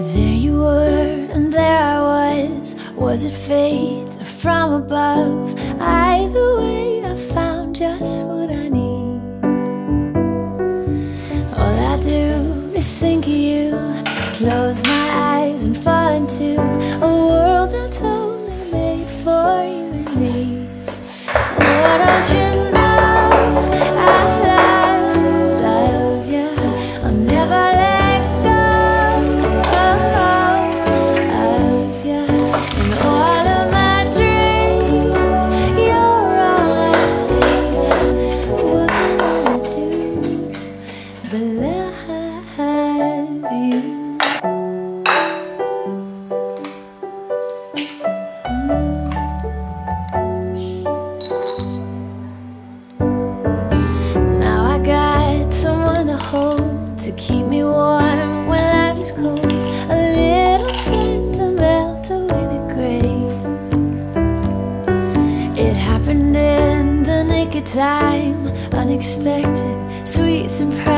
There you were, and there I was. Was it fate or from above? Either way, I found just what I need. All I do is think of you, close my eyes. You? Now I got someone to keep me warm when life is cold. A little scent to melt away the gray. It happened in the nick of time, unexpected, sweet surprise.